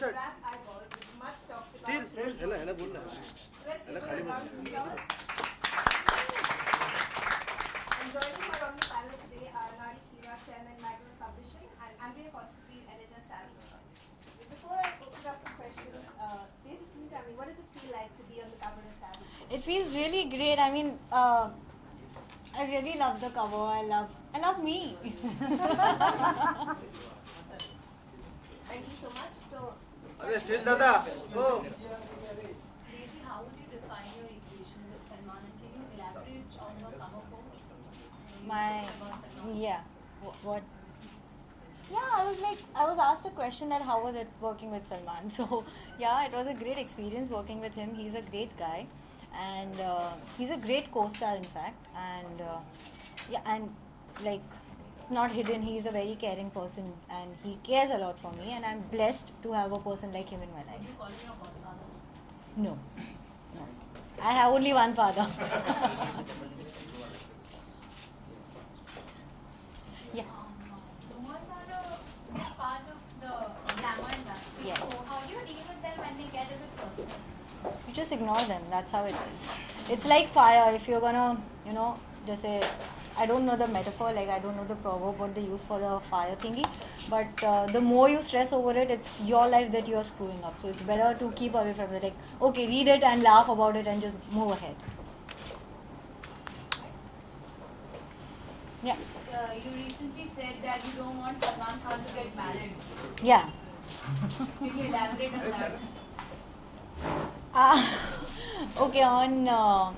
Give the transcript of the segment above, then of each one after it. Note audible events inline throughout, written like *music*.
sir. Still. Hello, hello, good. Hello, panel today are Nari and Andrea Editor, before I open up to questions, uh, what does it feel like to be on the cover of It feels really great. I mean, uh, I really love the cover. I love, I love me. *laughs* Thank you so much. So, are you still Dada? Oh. How would you define your with And can you elaborate on the My, yeah, what? Yeah, I was like, I was asked a question that how was it working with Salman. *laughs* So, yeah, it was a great experience working with him. He's a great guy, and uh, he's a great co-star, in fact. And uh, yeah, and like it's not hidden. He's a very caring person, and he cares a lot for me. And I'm blessed to have a person like him in my life. you call him your godfather? No, no, I have only one father. *laughs* yeah. Yes. So how do you deal with them when they get a bit personal? You just ignore them. That's how it is. It's like fire. If you're gonna, you know, just say, I don't know the metaphor, like I don't know the proverb what they use for the fire thingy, but uh, the more you stress over it, it's your life that you're screwing up. So it's better to keep away from it. Like, okay, read it and laugh about it and just move ahead. Yeah. Uh, you recently said that you don't want Salman Khan to get married. Yeah. Can you elaborate on that? *laughs* Uh, *laughs* okay, on. Uh,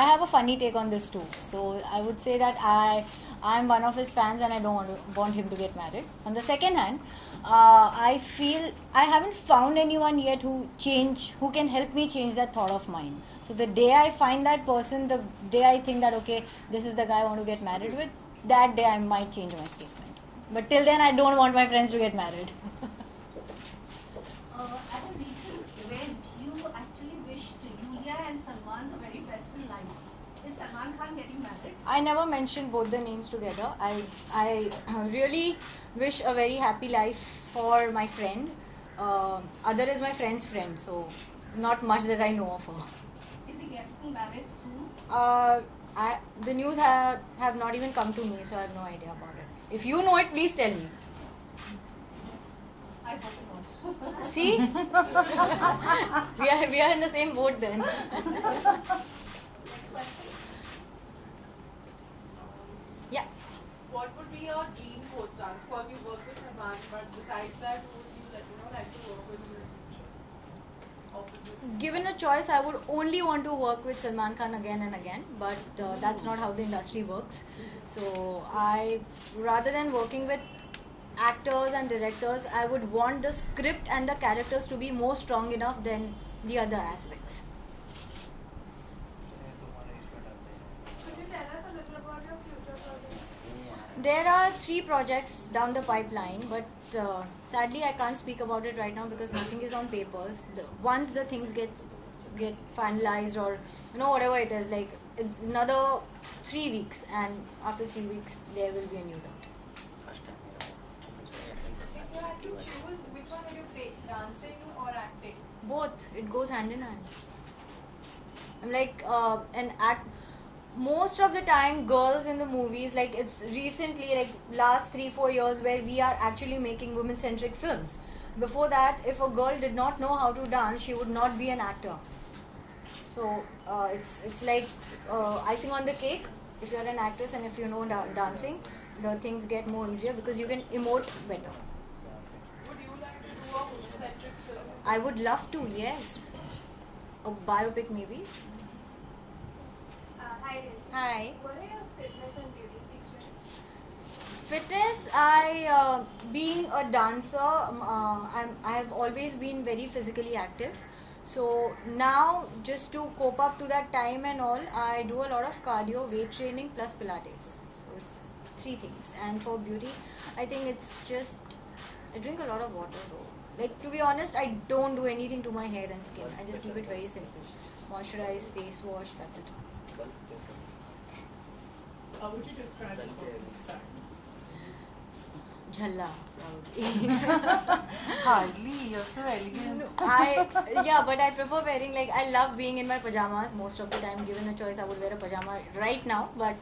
I have a funny take on this too. So I would say that I I'm one of his fans and I don't want, to, want him to get married. On the second hand, uh, I feel I haven't found anyone yet who change who can help me change that thought of mine. So the day I find that person, the day I think that okay, this is the guy I want to get married with, that day I might change my statement. But till then, I don't want my friends to get married. Uh, at a recent event, you actually wished Yulia the very in life. Is Salman Khan getting married? I never mentioned both the names together. I I *clears throat* really wish a very happy life for my friend. Uh, other is my friend's friend, so not much that I know of her. Is he getting married soon? Uh, I, the news have, have not even come to me, so I have no idea about it. If you know it, please tell me. I hope. See, *laughs* we are we are in the same boat then. next question. yeah. What would be your dream co-star? Of course, you work with Salman, but besides that, who would you like, you know, like to work with in the future? Opposite. Given a choice, I would only want to work with Salman Khan again and again, but uh, that's not how the industry works. So I, rather than working with actors and directors, I would want the script and the characters to be more strong enough than the other aspects. There are three projects down the pipeline, but uh, sadly I can't speak about it right now because nothing is on papers. The, once the things get get finalized or you know whatever it is, like another three weeks, and after three weeks there will be a news out. If you choose, which one would you pick, dancing or acting? Both, it goes hand in hand. I'm like uh, an act. Most of the time, girls in the movies, like it's recently, like last three four years, where we are actually making women-centric films. Before that, if a girl did not know how to dance, she would not be an actor. So uh, it's it's like uh, icing on the cake. If you're an actress and if you know da- dancing, the things get more easier because you can emote better. Would you like to do a women-centric film? I would love to, yes. A biopic maybe. Uh, hi, Hi. What are your fitness and beauty secrets? Fitness, I, uh, being a dancer, um, uh, I'm, I have always been very physically active. So now, just to cope up to that time and all, I do a lot of cardio, weight training plus Pilates. So it's three things. And for beauty, I think it's just, I drink a lot of water though. Like to be honest, I don't do anything to my hair and skin. I just keep it very simple. Moisturize, face wash, that's it. How would you describe the person's style? Jhalla, proudly. *laughs* Hardly, you're so elegant. I yeah, but I prefer wearing like I love being in my pajamas most of the time. Given a choice, I would wear a pajama right now, but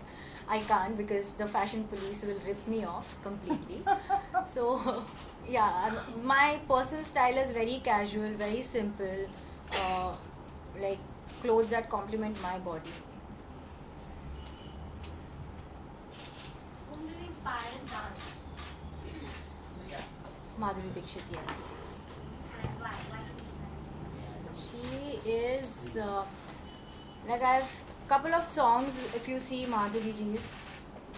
I can't because the fashion police will rip me off completely. *laughs* so yeah, my personal style is very casual, very simple, uh, like clothes that complement my body. Whom do you inspire in dance? Madhuri Dixit, yes. Why? Why do you inspire? She is uh, like I've couple of songs. If you see Madhuri ji's,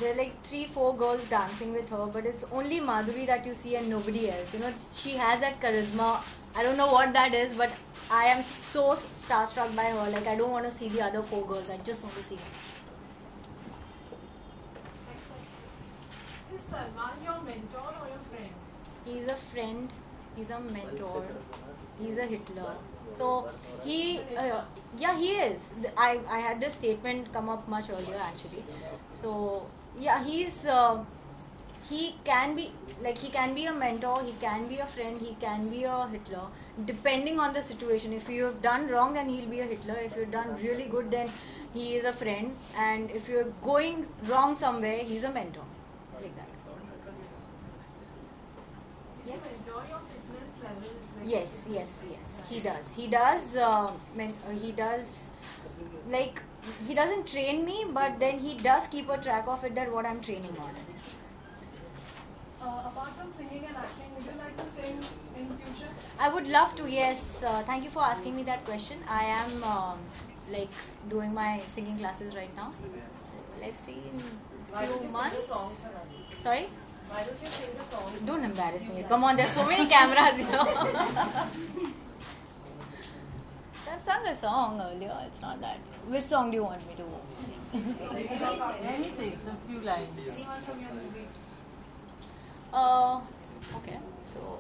there are like three, four girls dancing with her, but it's only Madhuri that you see and nobody else. You know, she has that charisma. I don't know what that is, but I am so starstruck by her. Like I don't want to see the other four girls. I just want to see her. Is Salman your mentor or your friend? He's a friend. He's a mentor. He's a Hitler. So he, uh, yeah, he is. I I had this statement come up much earlier actually. So yeah, he's uh, he can be like he can be a mentor. He can be a friend. He can be a Hitler, depending on the situation. If you have done wrong, then he'll be a Hitler. If you've done really good, then he is a friend. And if you're going wrong somewhere, he's a mentor. Like that. Do Yes. you enjoy your fitness levels? Like Yes, yes, yes. He does. He does. Uh, uh, he does. Like he doesn't train me, but then he does keep a track of it. That what I'm training on. Uh, apart from singing and acting, would you like to sing in future? I would love to. Yes. Uh, thank you for asking me that question. I am um, like doing my singing classes right now. So let's see in Why few you sing the months. song for us? Sorry. Why don't you sing the song? Don't embarrass me. Come on, there's so many cameras here. I've sung a song earlier. It's not that. Which song do you want me to sing? Anything, some few lines. Anyone from your movie? Uh, okay. So,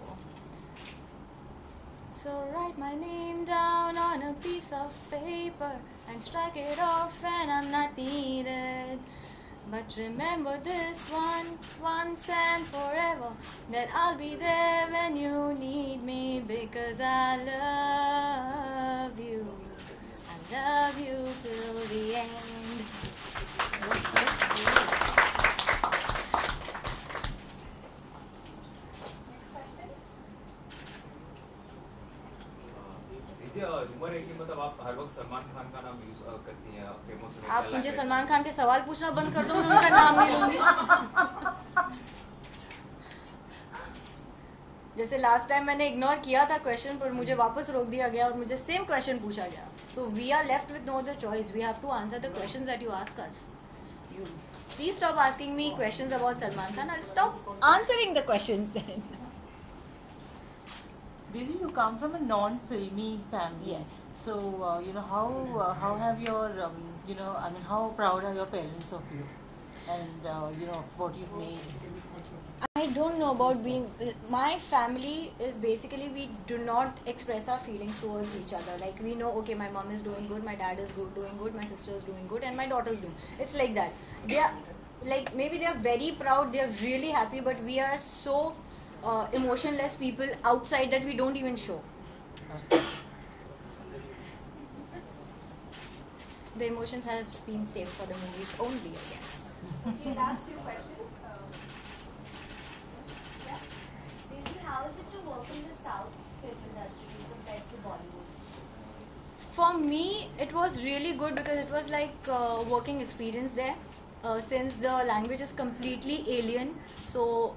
so write my name down on a piece of paper and strike it off when I'm not needed. But remember this one, once and forever, that I'll be there when you need me because I love you. I love you till the end. आप मुझे सलमान खान के सवाल पूछना बंद कर दो मैं उनका नाम नहीं लूँगी। जैसे लास्ट टाइम मैंने इग्नोर किया था क्वेश्चन पर मुझे वापस रोक दिया गया और मुझे सेम क्वेश्चन पूछा गया। So we are left with no other choice we have to answer the question that you ask us you please stop asking me questions about Salman Khan I stop answering the questions then Basically, you come from a non-filmy family. Yes. So uh, you know how uh, how have your um, you know I mean how proud are your parents of you, and uh, you know what you've made. I don't know about being. My family is basically we do not express our feelings towards each other. Like we know, okay, my mom is doing good, my dad is good, doing good, my sister is doing good, and my daughter is doing. It's like that. They are like maybe they are very proud. They are really happy, but we are so uh, emotionless people outside that we don't even show. The emotions have been saved for the movies only, I guess. Okay, last two questions. Um, yeah. Daisy, how is it to work in the South film industry compared to Bollywood? For me, it was really good because it was like uh, working experience there. Uh, since the language is completely alien, so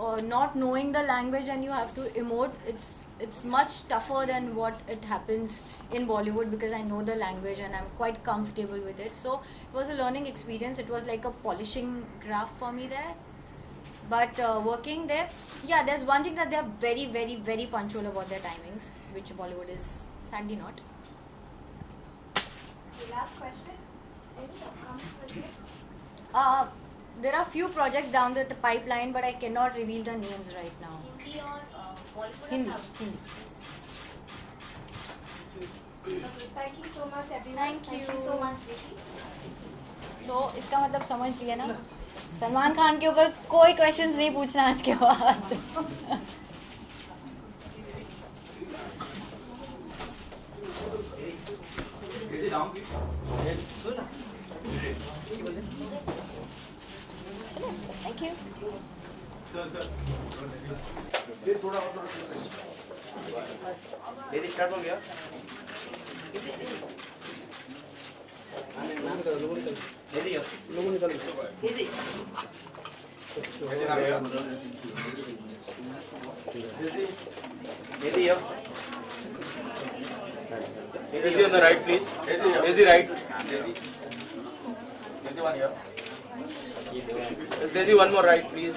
uh, not knowing the language and you have to emote, it's it's much tougher than what it happens in Bollywood because I know the language and I'm quite comfortable with it. So it was a learning experience. It was like a polishing graph for me there. But uh, working there, yeah, there's one thing that they're very, very, very punctual about their timings, which Bollywood is sadly not. the last question. Any upcoming projects? Uh, there are few projects down the pipeline, but I cannot reveal the names right now. Hindi or uh, Bollywood Hindi. Hindi. Okay, thank you so much, everyone. Thank Thank you. you so much, Daisy. So इसका मतलब समझ लिया ना सलमान खान के ऊपर कोई questions नहीं पूछना आज के बाद थैंक यू मेरी स्टार्ट हो गया मेरी मेरी right, please. Daisy right. Daisy. Daisy one here. Yes, Daisy one more right, please.